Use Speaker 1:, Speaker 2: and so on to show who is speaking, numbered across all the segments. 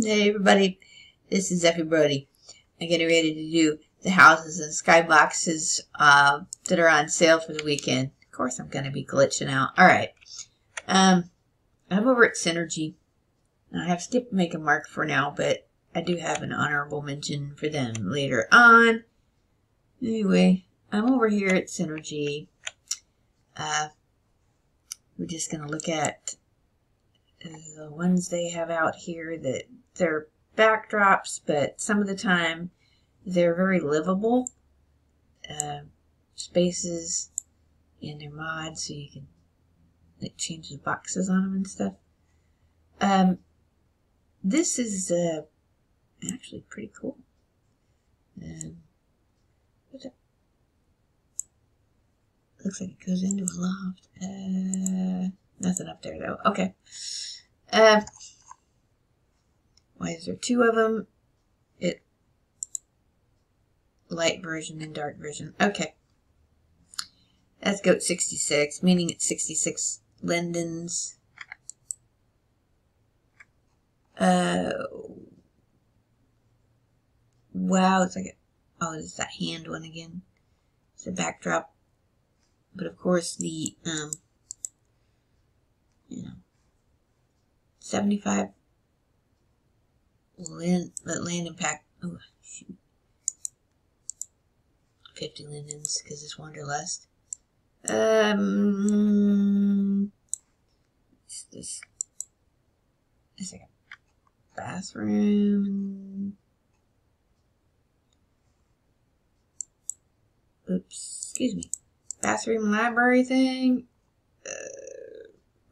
Speaker 1: Hey everybody, this is Effie Brodie. I'm getting ready to do the houses and skyboxes uh, that are on sale for the weekend. Of course, I'm going to be glitching out. All right, um, I'm over at Synnergy. I have skipped make a mark for now, but I do have an honorable mention for them later on. Anyway, I'm over here at Synnergy. Uh, we're just going to look at the ones they have out here that they're backdrops, but some of the time they're very livable uh, spaces in their mods, so you can like change the boxes on them and stuff. Um, this is uh, actually pretty cool. Um, looks like it goes into a loft. Uh, nothing up there though. Okay. Uh, why is there two of them? It light version and dark version. Okay. That's goat 66, meaning it's 66 lindens. Uh, wow, it's like a, oh, it's that hand one again. It's a backdrop. But of course the, um, you know, 75 land, land impact. Oh, shoot. 50 lindens because it's Wanderlust. Um, it's this. It's like a bathroom. Oops, excuse me. Bathroom library thing. Uh,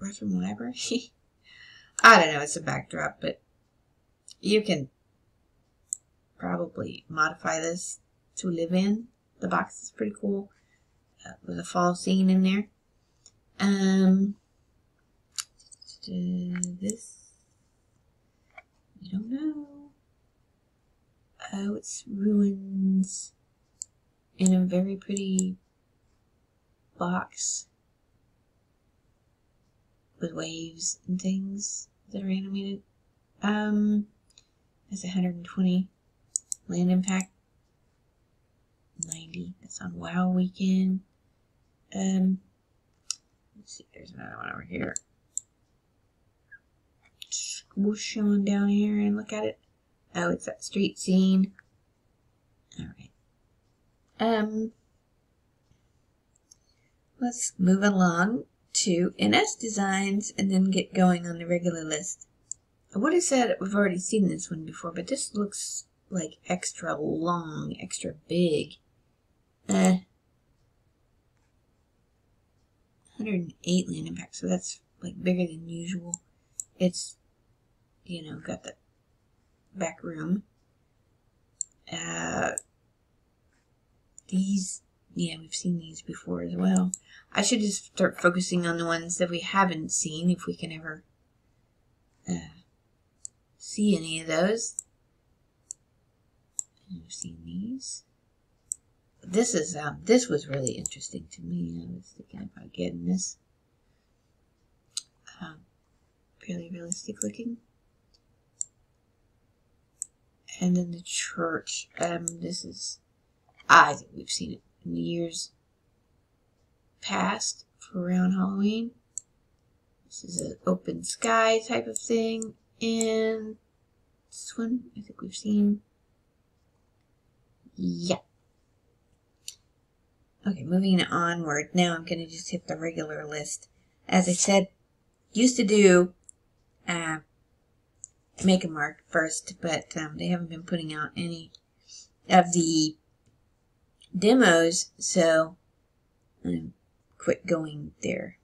Speaker 1: bathroom library? I don't know, it's a backdrop, but you can probably modify this to live in. The box is pretty cool uh, with a fall scene in there. Um, this, I don't know. Oh, it's ruins in a very pretty box with waves and things that are animated. Um, that's 120 land impact. 90. That's on WoW weekend. Um, let's see. There's another one over here. Swoosh on down here and look at it. Oh, it's that street scene. All right. Um, let's move along to NS Designs and then get going on the regular list. I would have said we've already seen this one before, but this looks like extra long, extra big. Uh, 108 land impact, so that's like bigger than usual. It's, you know, got the back room. Uh, these yeah, we've seen these before as well. I should just start focusing on the ones that we haven't seen if we can ever uh, see any of those. You've seen these. This is um, this was really interesting to me. I was thinking about getting this. Um, fairly realistic looking. And then the church. Um, this is I think we've seen it in the years past for around Halloween. This is an open sky type of thing. And this one, I think we've seen. Yeah. Okay, moving onward. Now I'm going to just hit the regular list. As I said, used to do uh, make a mark first, but um, they haven't been putting out any of the demos, so I'm quit going there.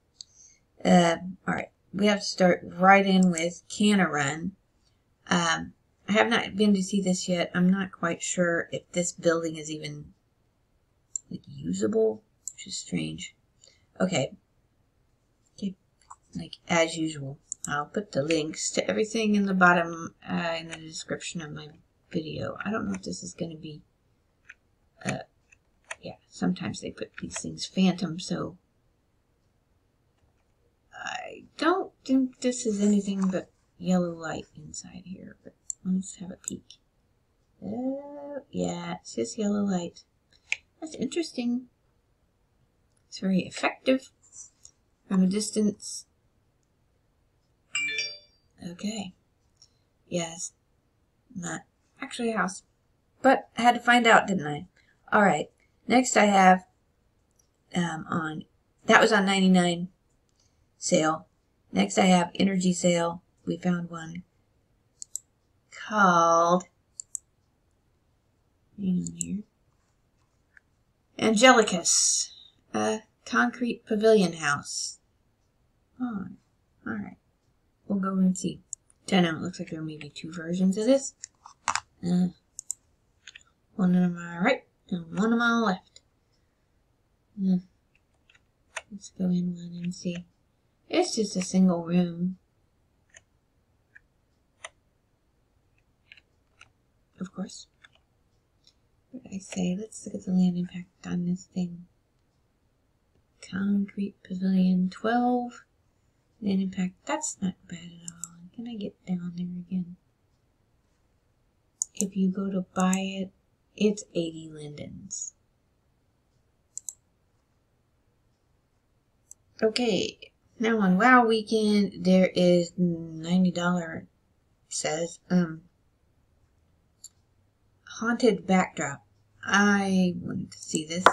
Speaker 1: Uh, Alright, we have to start right in with Canarun. Um, I have not been to see this yet. I'm not quite sure if this building is even like usable, which is strange. Okay. okay. Like as usual, I'll put the links to everything in the bottom uh, in the description of my video. I don't know if this is going to be uh, yeah, sometimes they put these things phantom, so I don't think this is anything but yellow light inside here, but Let's have a peek. Oh, yeah, it's just yellow light. That's interesting. It's very effective from a distance. Okay. Yes. Not actually a house. But I had to find out, didn't I? Alright. Next I have um, on, that was on 99 sale. Next I have energy sale. We found one called, here, Angelicus, a concrete pavilion house. Oh, alright. We'll go and see. Ten out. Looks like there may be two versions of this. Uh, one on my right and one on my left. Uh, let's go in one and see. It's just a single room. Of course. What I say? Let's look at the land impact on this thing. Concrete Pavilion 12. Land impact, that's not bad at all. Can I get down there again? If you go to buy it, it's 80 lindens. Okay, now on WoW weekend, there is $90, says, um, haunted backdrop. I wanted to see this.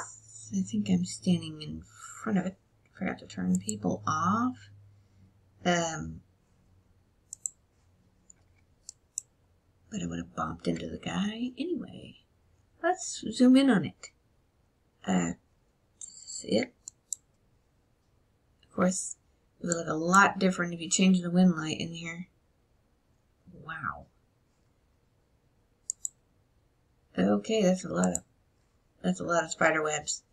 Speaker 1: I think I'm standing in front of it. Forgot to turn people off. Um, but I would have bumped into the guy anyway. Let's zoom in on it. Uh, see it? Of course, it would look a lot different if you change the wind light in here. Wow. Okay, that's a lot of that's a lot of spider webs.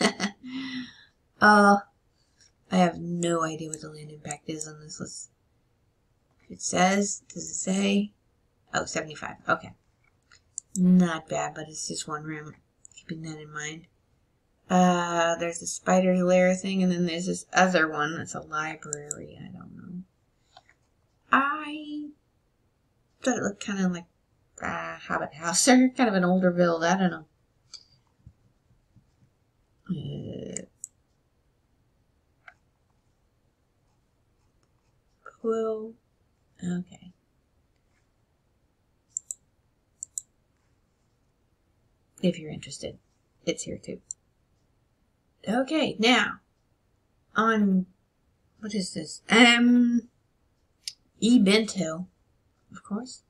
Speaker 1: uh I have no idea what the land impact is on this list. It says, does it say? Oh, 75. Okay. Not bad, but it's just one room. Keeping that in mind. Uh, there's the spider lair thing, and then there's this other one that's a library. I don't know. I thought it looked kind of like uh, Hobbit House, or kind of an older build. I don't know. Uh, Quill. Okay. If you're interested, it's here too. Okay, now on what is this? Um, eBento, of course.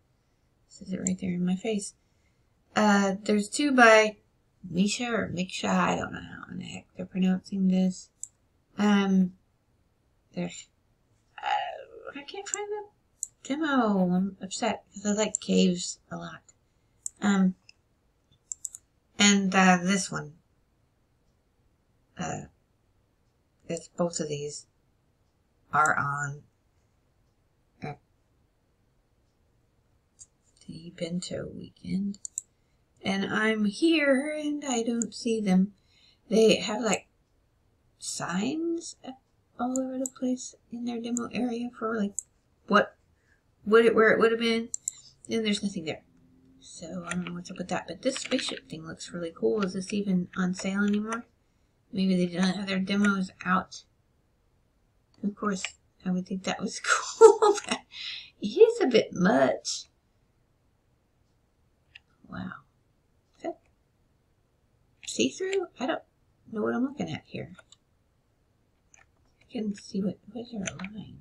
Speaker 1: Says it right there in my face. Uh, there's two by Miesha or Micsha. I don't know how in the heck they're pronouncing this. Um, there's I can't find the demo. I'm upset because I like caves a lot. Um, and uh, this one. Uh, both of these are on uh, the Bento weekend. And I'm here and I don't see them. They have like signs all over the place in their demo area for like what would it where it would have been and there's nothing there so I don't know what's up with that but this spaceship thing looks really cool is this even on sale anymore maybe they didn't have their demos out of course I would think that was cool but it is a bit much wow see-through I don't know what I'm looking at here I can see what, where's your line?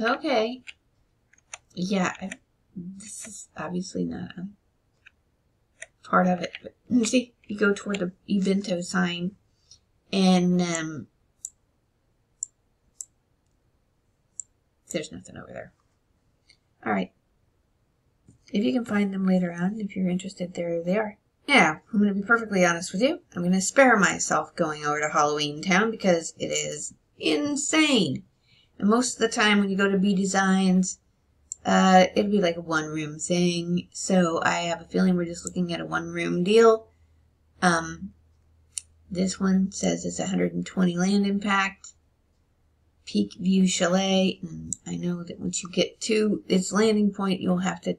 Speaker 1: Okay. Yeah, I, this is obviously not a part of it. But see, you go toward the eBento sign, and um, there's nothing over there. All right. If you can find them later on, if you're interested, there they are. Yeah, I'm going to be perfectly honest with you. I'm going to spare myself going over to Halloween Town because it is insane. And most of the time when you go to Bee Designs, uh, it'd be like a one room thing. So I have a feeling we're just looking at a one room deal. Um, this one says it's 120 land impact. Peak View Chalet. And I know that once you get to its landing point, you'll have to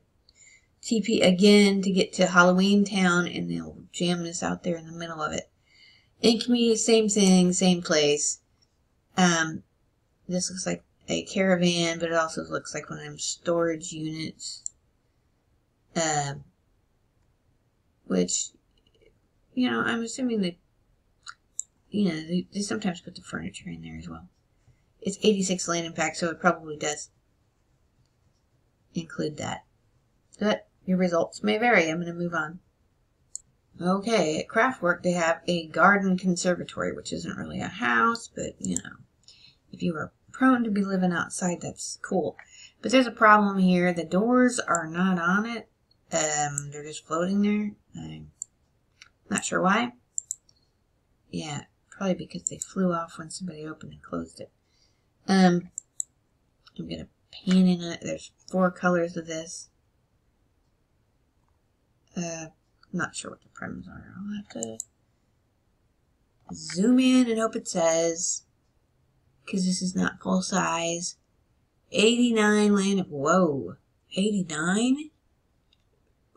Speaker 1: TP again to get to Halloween Town, and they'll jam this out there in the middle of it. Ink Me, same thing, same place. Um, this looks like a caravan, but it also looks like one of them storage units. Um, which, you know, I'm assuming that, you know, they, they sometimes put the furniture in there as well. It's 86 land impact, so it probably does include that. But your results may vary. I'm going to move on. Okay, at Kraftwork they have a garden conservatory, which isn't really a house, but you know, if you are prone to be living outside, that's cool. But there's a problem here. The doors are not on it. Um, they're just floating there. I'm not sure why. Yeah, probably because they flew off when somebody opened and closed it. Um, I'm gonna paint in it. There's four colors of this. Uh, not sure what the prims are. I'll have to zoom in and hope it says, because this is not full size. 89 land of, whoa, 89?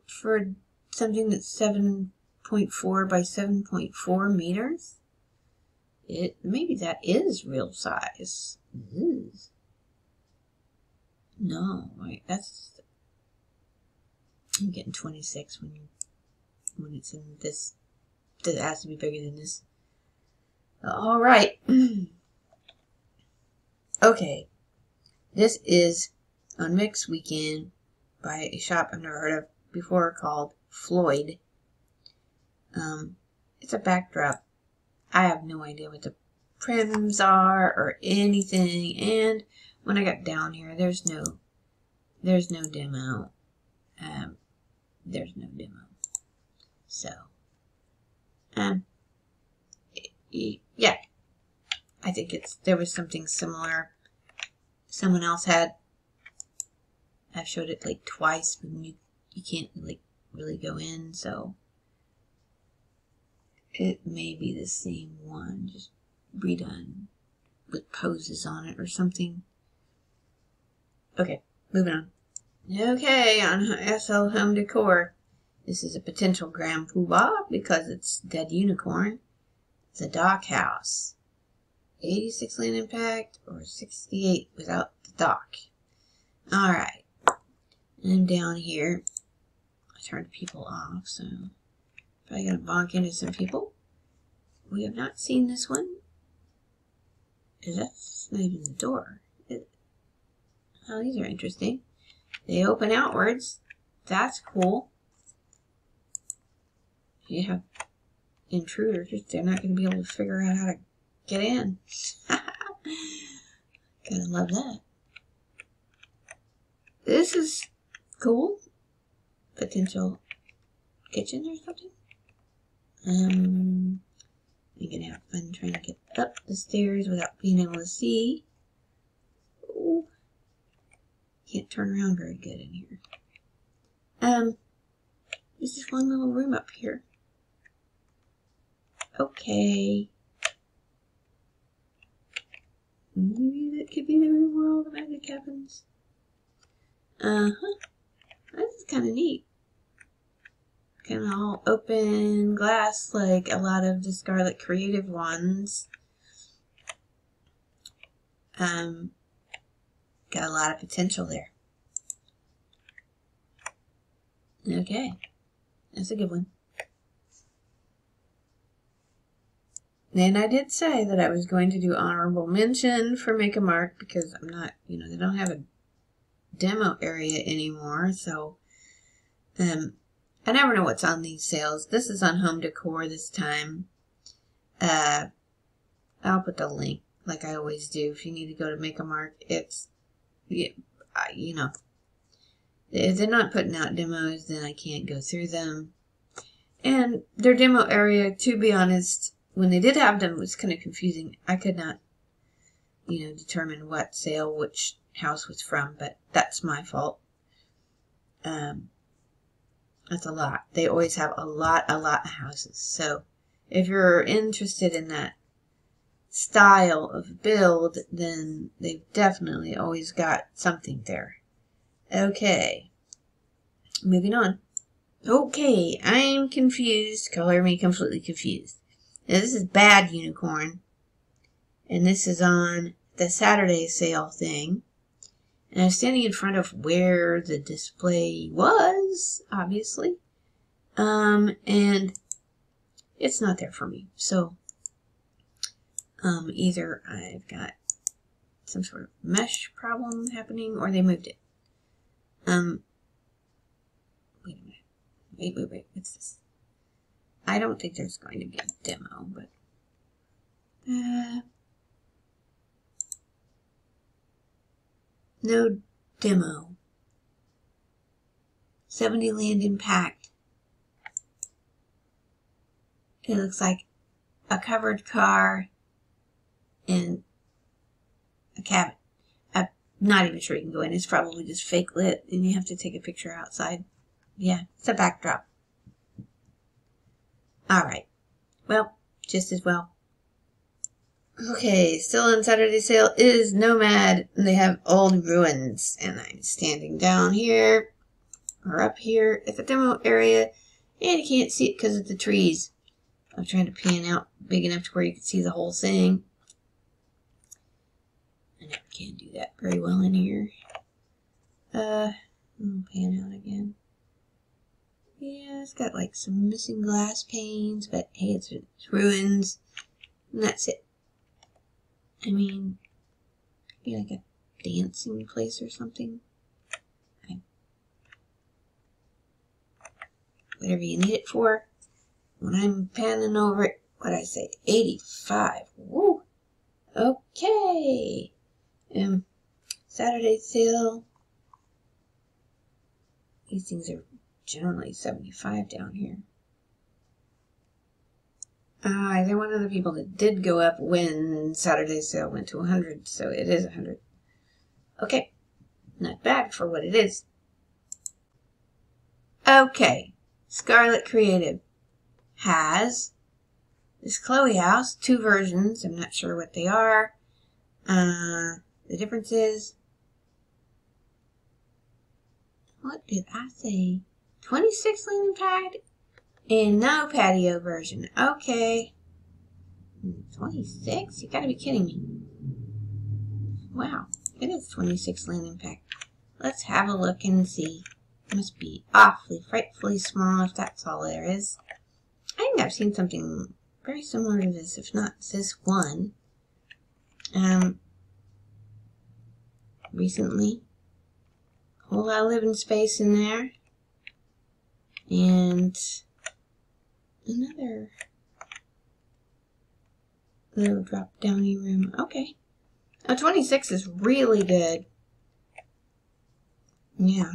Speaker 1: For something that's 7.4 by 7.4 meters? It, maybe that is real size. No, wait, that's, I'm getting 26 when you when it's in this. It has to be bigger than this. All right. okay. This is on Miix Weekend by a shop I've never heard of before called Floyd. Um, it's a backdrop. I have no idea what the prims are or anything. And when I got down here, there's no, there's no demo. Um, there's no demo. So, um, yeah, I think it's there was something similar. Someone else had. I've showed it like twice, but you you can't like really go in, so it may be the same one, just redone with poses on it or something. Okay, moving on. Okay, on SL Home Decor. This is a potential Grand Poobah because it's Dead Unicorn. It's a dock house. 86 land impact or 68 without the dock. Alright. And down here, I turned people off, so probably gonna bonk into some people. We have not seen this one. Is that's not even the door. It, oh, these are interesting. They open outwards. That's cool you have intruders, they're not going to be able to figure out how to get in. Gotta love that. This is cool. Potential kitchen or something. Um, I'm gonna have fun trying to get up the stairs without being able to see. Ooh. Can't turn around very good in here. Um, there's this one little room up here. Okay. Maybe that could be the room where all the magic happens. Uh-huh. This is kind of neat. Of all open glass like a lot of the Scarlet Creative ones. Um, got a lot of potential there. Okay. That's a good one. And I did say that I was going to do honorable mention for Make a Mark because I'm not, you know, they don't have a demo area anymore. So, um, I never know what's on these sales. This is on home decor this time. Uh, I'll put the link like I always do. If you need to go to Make a Mark, it's, you know, if they're not putting out demos, then I can't go through them. And their demo area, to be honest, when they did have them, it was kind of confusing. I could not, you know, determine what sale which house was from, but that's my fault. Um, that's a lot. They always have a lot, a lot of houses. So if you're interested in that, style of build, then they've definitely always got something there. Okay. Moving on. Okay, I'm confused. Color me completely confused. Now, this is Bad Unicorn. And this is on the Saturday sale thing. And I'm standing in front of where the display was, obviously. Um, and it's not there for me. So, um, either I've got some sort of mesh problem happening or they moved it. Um, wait a minute. Wait, wait, wait. What's this? I don't think there's going to be a demo, but, uh, no demo. 70 land impact. It looks like a covered car and a cabin. I'm not even sure you can go in. It's probably just fake lit and you have to take a picture outside. Yeah, it's a backdrop. Alright. Well, just as well. Okay, still on Saturday sale is Nomad. And they have old ruins. And I'm standing down here, or up here at the demo area. And you can't see it because of the trees. I'm trying to pan out big enough to where you can see the whole thing. I never can do that very well in here. Uh, pan out again. Yeah, it's got like some missing glass panes, but hey, it's, it's ruins. And that's it. I mean, be like a dancing place or something. Whatever you need it for. When I'm panning over it, what I say, 85. Woo! Okay. Um, Saturday sale. These things are generally 75 down here. Uh, they're one of the people that did go up when Saturday sale went to 100, so it is 100. Okay, not bad for what it is. Okay, Scarlet Creative has this Chloe house, two versions. I'm not sure what they are. Uh, the difference is, what did I say? 26 landing pad and no patio version. Okay. 26? You gotta be kidding me. Wow, it is 26 landing pad. Let's have a look and see. Must be awfully, frightfully small if that's all there is. I think I've seen something very similar to this, if not this one, um, recently. Whole lot of living space in there. And another little drop downy room. Okay. A 26 is really good. Yeah.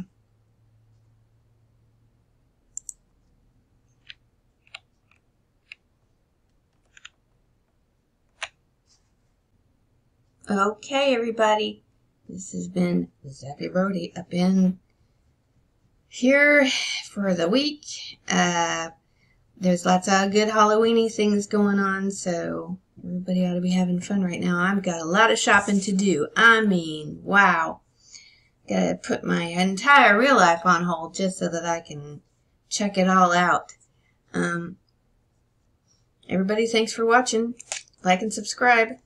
Speaker 1: Okay, everybody. This has been Zeffy Brodie. I've been here for the week. Uh, there's lots of good Halloweeny things going on, so everybody ought to be having fun right now. I've got a lot of shopping to do. I mean, wow. Gotta put my entire real life on hold just so that I can check it all out. Um, everybody, thanks for watching. Like and subscribe.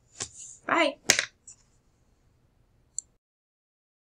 Speaker 1: Bye.